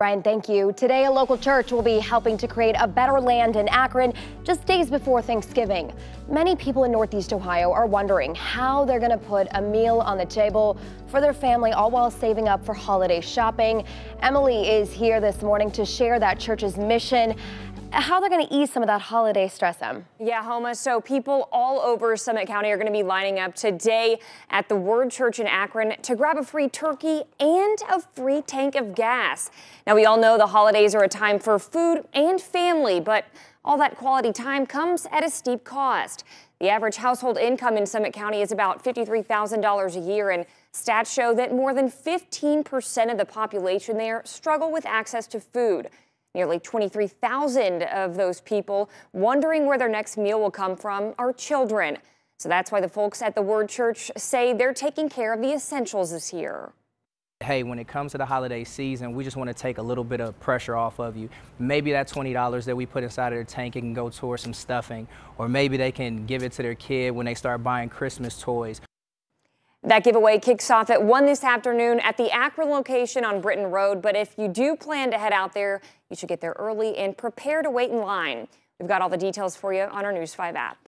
Brian, thank you. Today, a local church will be helping to create a better land in Akron just days before Thanksgiving. Many people in Northeast Ohio are wondering how they're going to put a meal on the table for their family, all while saving up for holiday shopping. Emily is here this morning to share that church's mission how they're going to ease some of that holiday stress, Em. Yeah, Homa. So people all over Summit County are going to be lining up today at the Word Church in Akron to grab a free turkey and a free tank of gas. Now, we all know the holidays are a time for food and family, but all that quality time comes at a steep cost. The average household income in Summit County is about $53,000 a year, and stats show that more than 15% of the population there struggle with access to food. Nearly 23,000 of those people wondering where their next meal will come from are children. So that's why the folks at the Word Church say they're taking care of the essentials this year. Hey, when it comes to the holiday season, we just want to take a little bit of pressure off of you. Maybe that $20 that we put inside of their tank, it can go towards some stuffing, or maybe they can give it to their kid when they start buying Christmas toys. That giveaway kicks off at 1 this afternoon at the Akron location on Brittain Road. But if you do plan to head out there, you should get there early and prepare to wait in line. We've got all the details for you on our News 5 app.